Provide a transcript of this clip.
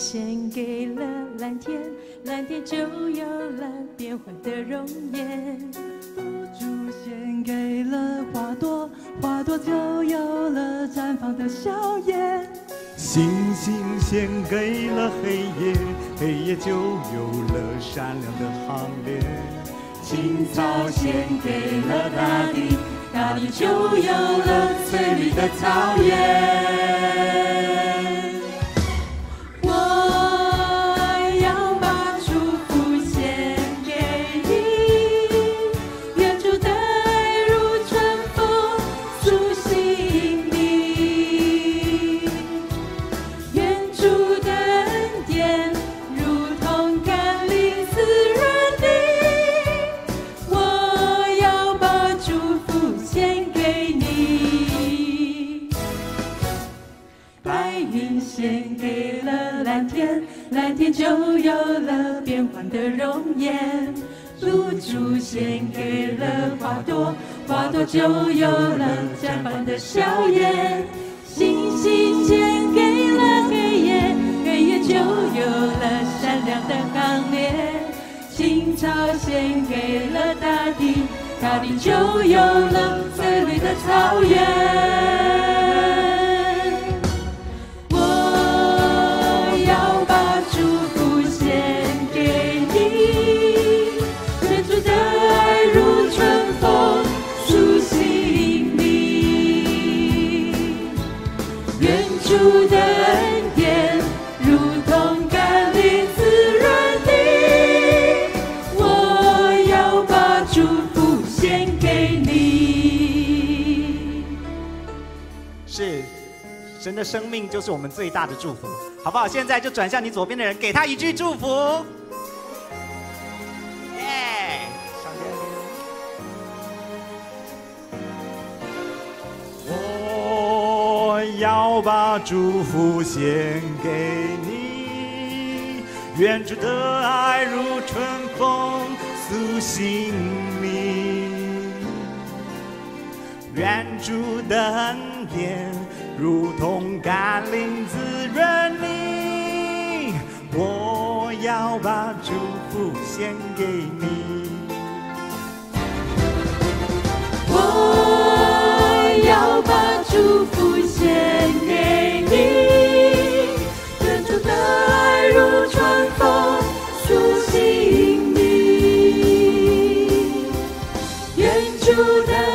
献给了蓝天，蓝天就有了变幻的容颜。露珠献给了花朵，花朵就有了绽放的笑颜。星星献给了黑夜，黑夜就有了闪亮的行列。青草献给了大地，大地就有了翠绿的草原。献给你，白云献给了蓝天，蓝天就有了变幻的容颜，露珠献给了花朵，花朵就有了绽放的笑颜。星星献给了黑夜，黑夜就有了闪亮的行列。青草献给了大地，大地就有了最美的草原我要把祝福献给你。远处的爱如春风属心灵远处的神的生命就是我们最大的祝福，好不好？现在就转向你左边的人，给他一句祝福。耶！我要把祝福献给你，愿主的爱如春风苏醒你，愿主的恩典。如同甘霖滋润你，我要把祝福献给你。我要把祝福献给你，远处的爱如春风，舒心你。远处的。